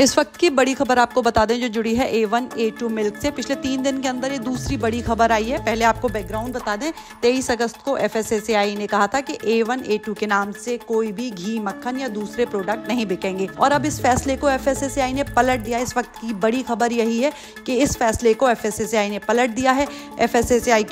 इस वक्त की बड़ी खबर आपको बता दें, जो जुड़ी है A one A two milk से। पिछले तीन दिन के अंदर ये दूसरी बड़ी खबर आई है। पहले आपको बैकग्राउंड बता दें, तेईस अगस्त को एफ़ ने कहा था कि ए वन ए टू के नाम से कोई भी घी, मक्खन या दूसरे प्रोडक्ट नहीं बिकेंगे। और अब इस फैसले को एफ़ ने पलट दिया। इस वक्त की बड़ी खबर यही है कि इस फैसले को एफ़ ने पलट दिया है। एफ़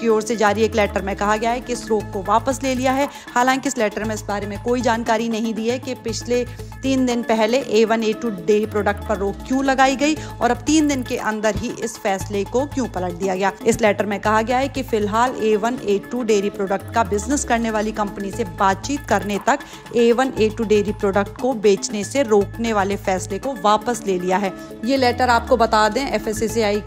की ओर से जारी एक लेटर में कहा गया है कि इस रोक को वापस ले लिया है। हालाँकि इस लेटर में इस बारे में कोई जानकारी नहीं दी है कि पिछले तीन दिन पहले A one A two dairy product पर रोक क्यों लगाई गई और अब तीन दिन के अंदर ही इस फैसले को क्यों पलट दिया गया? इस लेटर में कहा गया है कि फ़िलहाल A one A two dairy product का बिज़नेस करने वाली कंपनी से बातचीत करने तक A one A two dairy product को बेचने से रोकने वाले फैसले को वापस ले लिया है। ये लेटर आपको बता दें एफ़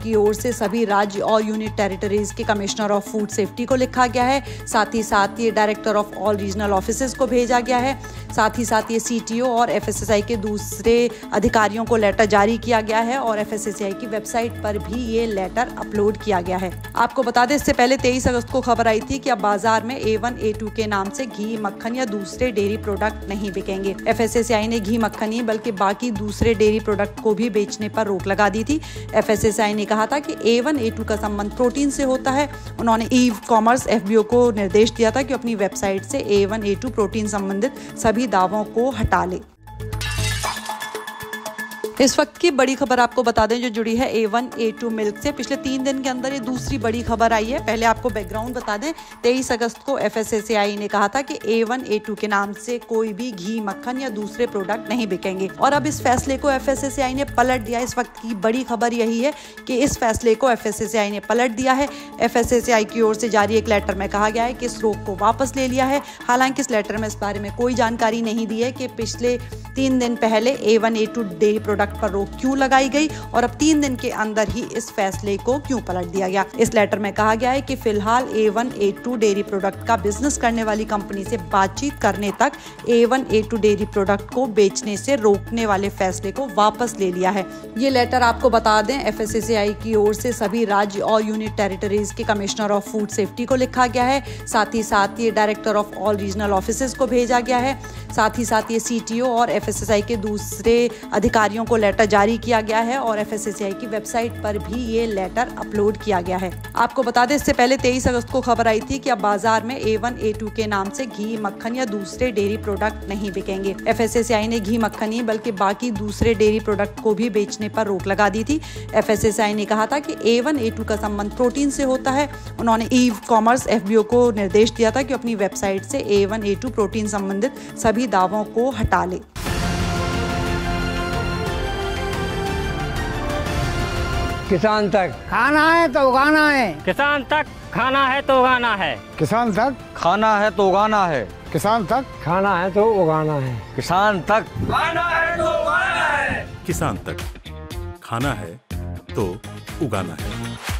की ओर से सभी राज्य और यूनिट टेरिटरीज के कमिश्नर ऑफ़ फ़ूड सेफ्टी को लिखा गया है। साथ ही साथ ये director of all regional office को भेजा गया है। साथ ही साथ ये सी और एफ़ के दूसरे अधिकारियों को लेटर जारी किया गया है और एफ़ की वेबसाइट पर भी ये लेटर अपलोड किया गया है। आपको बता दें, इससे पहले तेईस अगस्त को खबर आई थी कि अब बाज़ार में ए वन के नाम से घी, मक्खन या दूसरे डेयरी प्रोडक्ट नहीं बिकेंगे। एफ़ ने घी, मक्खन ही, बल्कि बाकी दूसरे डेयरी प्रोडक्ट को भी बेचने पर रोक लगा दी थी। एफ़ ने कहा था कि ए वन का संबंध प्रोटीन से होता है। उन्होंने ई कॉमर्स एफ़ को निर्देश दिया था कि अपनी वेबसाइट से ए वन प्रोटीन संबंधित सभी दावों को हटा ले। इस वक्त की बड़ी खबर आपको बता दें, जो जुड़ी है A one A two milk से। पिछले तीन दिन के अंदर ये दूसरी बड़ी खबर आई है। पहले आपको बैकग्राउंड बता दें, तेईस अगस्त को एफ़ ने कहा था कि ए वन ए टू के नाम से कोई भी घी, मक्खन या दूसरे प्रोडक्ट नहीं बिकेंगे। और अब इस फैसले को एफ़ ने पलट दिया। इस वक्त की बड़ी खबर यही है कि इस फैसले को एफ़ ने पलट दिया है। एफ़ की ओर से जारी एक लेटर में कहा गया है कि इस रोक को वापस ले लिया है। हालाँकि इस लेटर में इस बारे में कोई जानकारी नहीं दी है कि पिछले तीन दिन पहले A one A two product पर रोक क्यों लगाई गई और अब तीन दिन के अंदर ही इस फैसले को क्यों पलट दिया गया? इस लेटर में कहा गया है कि फ़िलहाल A one A two dairy product का बिज़नेस करने वाली कंपनी से बातचीत करने तक A one A two dairy product को बेचने से रोकने वाले फैसले को वापस ले लिया है। ये लेटर आपको बता दें एफ़ की ओर से सभी राज्य और यूनिट टेरिटरीज के कमिश्नर ऑफ़ फ़ूड सेफ्टी को लिखा गया है। साथ ही साथ ये director of all regional office को भेजा गया है। साथ ही साथ ये सी और एफ़ के दूसरे अधिकारियों को लेटर जारी किया गया है और एफ़ की वेबसाइट पर भी ये लेटर अपलोड किया गया है। आपको बता दें, इससे पहले तेईस अगस्त को खबर आई थी कि अब बाज़ार में ए वन के नाम से घी, मक्खन या दूसरे डेयरी प्रोडक्ट नहीं बिकेंगे। एफ़ ने घी, मक्खन ही, बल्कि बाकी दूसरे डेयरी प्रोडक्ट को भी बेचने पर रोक लगा दी थी। एफ़ ने कहा था कि ए वन का संबंध प्रोटीन से होता है। उन्होंने ई कॉमर्स एफ़ को निर्देश दिया था कि अपनी वेबसाइट से ए वन प्रोटीन संबंधित सभी दावों को हटा ले। किसान तक। खाना है तो उगाना है। किसान तक खाना है तो उगाना है। किसान तक? खाना है तो उगाना है। किसान तक? खाना है तो उगाना है। किसान तक। खाना है तो उगाना है। किसान तक खाना है तो उगाना है।